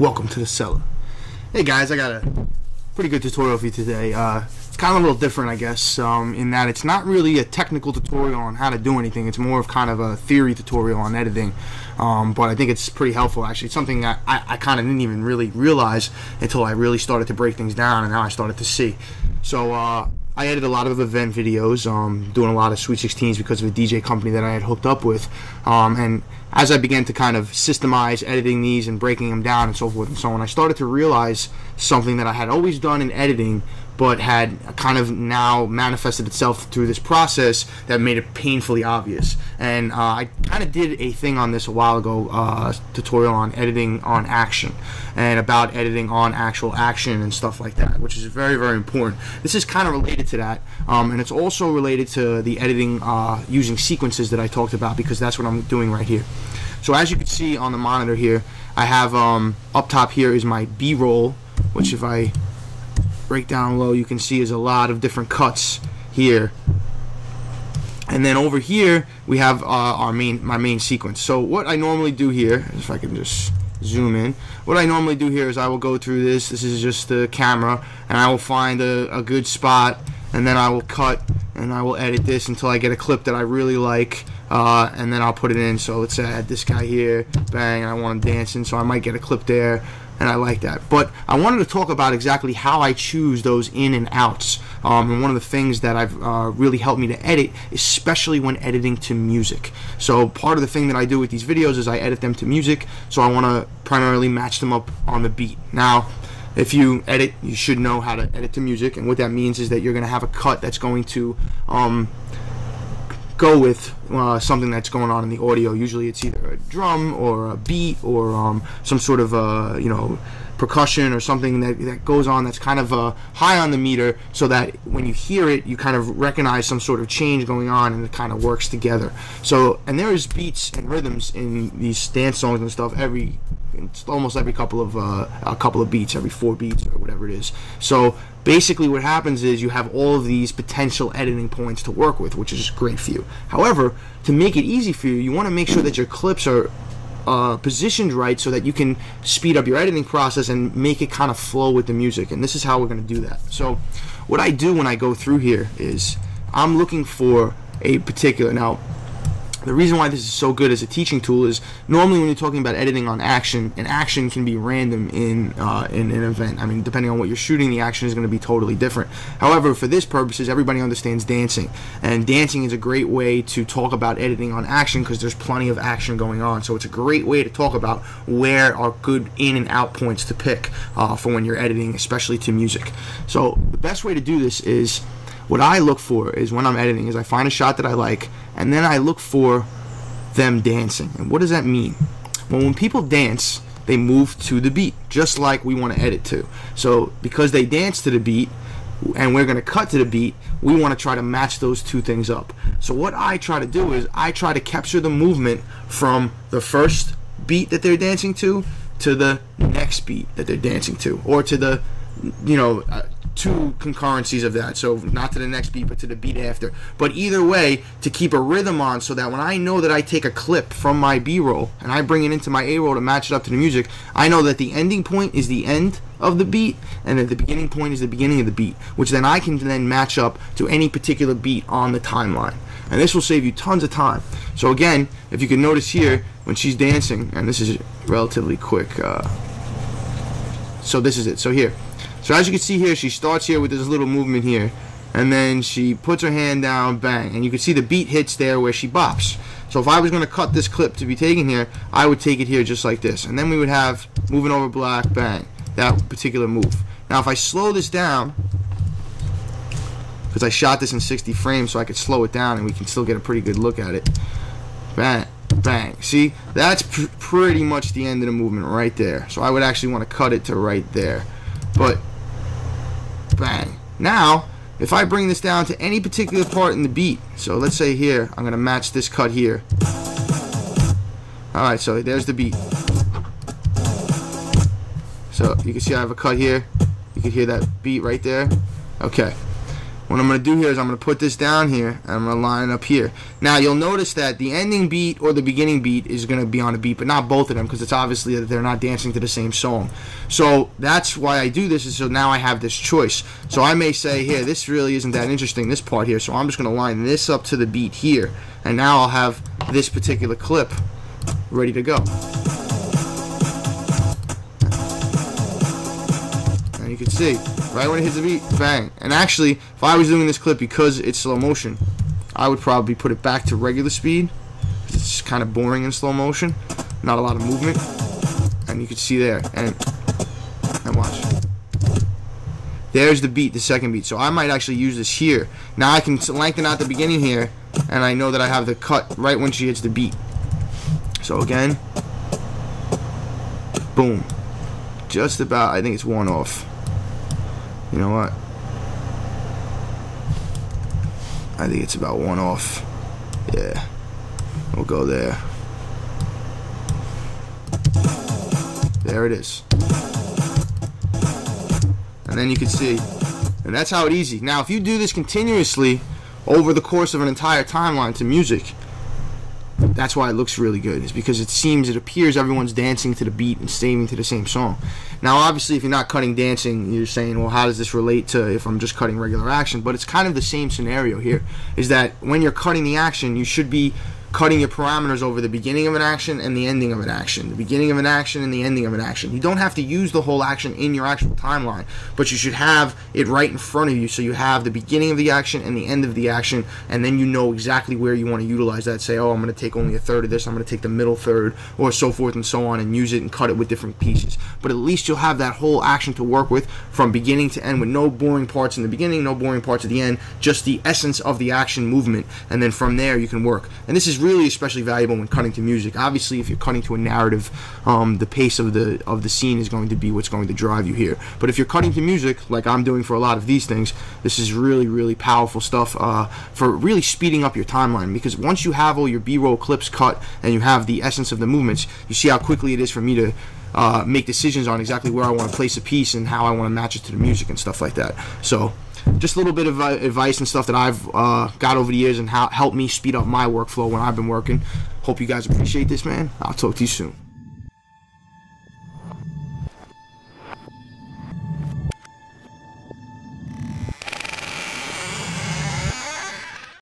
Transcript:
welcome to the cellar. Hey guys, I got a pretty good tutorial for you today. Uh, it's kind of a little different, I guess, um, in that it's not really a technical tutorial on how to do anything. It's more of kind of a theory tutorial on editing. Um, but I think it's pretty helpful, actually. It's something I, I, I kind of didn't even really realize until I really started to break things down, and now I started to see. So, uh, I edit a lot of event videos, um, doing a lot of Sweet 16s because of a DJ company that I had hooked up with. Um, and as I began to kind of systemize editing these and breaking them down and so forth and so on, I started to realize something that I had always done in editing, but had kind of now manifested itself through this process that made it painfully obvious. And uh, I kind of did a thing on this a while ago, uh, tutorial on editing on action and about editing on actual action and stuff like that, which is very, very important. This is kind of related to that, um, and it's also related to the editing uh, using sequences that I talked about because that's what I'm doing right here. So as you can see on the monitor here, I have um, up top here is my B-roll, which if I break down low you can see is a lot of different cuts here. And then over here we have uh, our main my main sequence. So what I normally do here if I can just zoom in what I normally do here is I will go through this. This is just the camera and I will find a, a good spot and then I will cut and I will edit this until I get a clip that I really like uh, and then I'll put it in. So let's I this guy here bang I want him dancing so I might get a clip there and I like that. But I wanted to talk about exactly how I choose those in and outs. Um, and one of the things that I've uh, really helped me to edit, especially when editing to music. So part of the thing that I do with these videos is I edit them to music. So I want to primarily match them up on the beat. Now, if you edit, you should know how to edit to music, and what that means is that you're going to have a cut that's going to um, go with uh, something that's going on in the audio. Usually, it's either a drum or a beat or um, some sort of uh, you know percussion or something that, that goes on that's kind of uh, high on the meter, so that when you hear it, you kind of recognize some sort of change going on, and it kind of works together. So, and there is beats and rhythms in these dance songs and stuff every it's almost every couple of uh, a couple of beats, every four beats whatever it is. So basically, what happens is you have all of these potential editing points to work with, which is great for you. However, to make it easy for you, you want to make sure that your clips are uh, positioned right so that you can speed up your editing process and make it kind of flow with the music. And this is how we're going to do that. So, what I do when I go through here is I'm looking for a particular now the reason why this is so good as a teaching tool is normally when you're talking about editing on action, an action can be random in uh, in an event. I mean, depending on what you're shooting, the action is going to be totally different. However, for this purposes, everybody understands dancing, and dancing is a great way to talk about editing on action because there's plenty of action going on. So it's a great way to talk about where are good in and out points to pick uh, for when you're editing, especially to music. So the best way to do this is what I look for is when I'm editing is I find a shot that I like and then I look for them dancing. And what does that mean? Well, when people dance, they move to the beat, just like we want to edit to. So because they dance to the beat and we're going to cut to the beat, we want to try to match those two things up. So what I try to do is I try to capture the movement from the first beat that they're dancing to to the next beat that they're dancing to or to the you know uh, two concurrencies of that. So not to the next beat, but to the beat after. But either way, to keep a rhythm on so that when I know that I take a clip from my B-roll and I bring it into my A-roll to match it up to the music, I know that the ending point is the end of the beat and that the beginning point is the beginning of the beat, which then I can then match up to any particular beat on the timeline. And this will save you tons of time. So again, if you can notice here, when she's dancing, and this is relatively quick, uh, so this is it. So here, so as you can see here, she starts here with this little movement here. And then she puts her hand down, bang. And you can see the beat hits there where she bops. So if I was going to cut this clip to be taken here, I would take it here just like this. And then we would have moving over black, bang. That particular move. Now if I slow this down, because I shot this in 60 frames so I could slow it down and we can still get a pretty good look at it. Bang, bang. See, that's pr pretty much the end of the movement right there. So I would actually want to cut it to right there. But bang. Now, if I bring this down to any particular part in the beat, so let's say here, I'm going to match this cut here. Alright, so there's the beat. So you can see I have a cut here. You can hear that beat right there. Okay. What I'm going to do here is I'm going to put this down here and I'm going to line it up here. Now you'll notice that the ending beat or the beginning beat is going to be on a beat, but not both of them because it's obviously that they're not dancing to the same song. So that's why I do this is so now I have this choice. So I may say here, this really isn't that interesting, this part here, so I'm just going to line this up to the beat here. And now I'll have this particular clip ready to go. Can see, right when it hits the beat, bang. And actually, if I was doing this clip because it's slow motion, I would probably put it back to regular speed. It's kind of boring in slow motion, not a lot of movement. And you can see there, and, and watch. There's the beat, the second beat. So I might actually use this here. Now I can lengthen out the beginning here, and I know that I have the cut right when she hits the beat. So again, boom. Just about, I think it's one off. You know what? I think it's about one off. Yeah. We'll go there. There it is. And then you can see, and that's how it easy. Now, if you do this continuously over the course of an entire timeline to music, that's why it looks really good. Is because it seems, it appears everyone's dancing to the beat and staying to the same song. Now, obviously, if you're not cutting dancing, you're saying, well, how does this relate to if I'm just cutting regular action? But it's kind of the same scenario here. Is that when you're cutting the action, you should be cutting your parameters over the beginning of an action and the ending of an action, the beginning of an action and the ending of an action. You don't have to use the whole action in your actual timeline, but you should have it right in front of you so you have the beginning of the action and the end of the action, and then you know exactly where you want to utilize that. Say, oh, I'm going to take only a third of this, I'm going to take the middle third, or so forth and so on, and use it and cut it with different pieces. But at least you'll have that whole action to work with from beginning to end with no boring parts in the beginning, no boring parts at the end, just the essence of the action movement, and then from there you can work. And this is really especially valuable when cutting to music. Obviously, if you're cutting to a narrative, um, the pace of the of the scene is going to be what's going to drive you here. But if you're cutting to music, like I'm doing for a lot of these things, this is really really powerful stuff uh, for really speeding up your timeline. Because once you have all your B-roll clips cut and you have the essence of the movements, you see how quickly it is for me to uh, make decisions on exactly where I want to place a piece and how I want to match it to the music and stuff like that. So just a little bit of uh, advice and stuff that I've uh, got over the years and how helped me speed up my workflow when I've been working. Hope you guys appreciate this, man. I'll talk to you soon.